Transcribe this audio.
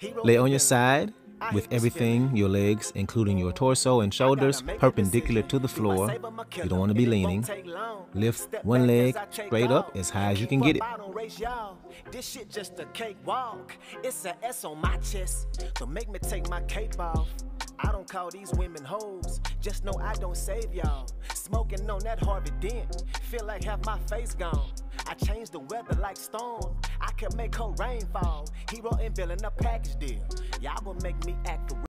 Lay on your side with everything, your legs, including your torso and shoulders, perpendicular to the floor. You don't want to be leaning. Lift one leg straight up as high as you can get it. This shit just a cakewalk. It's a S on my chest. So make me take my cape off. I don't call these women hoes. Just know I don't save y'all. Smoking on that Harvey Dent. Feel like half my face gone. I changed the weather like storm. I can make her rainfall. Hero and villain a package deal. Y'all will make me act real.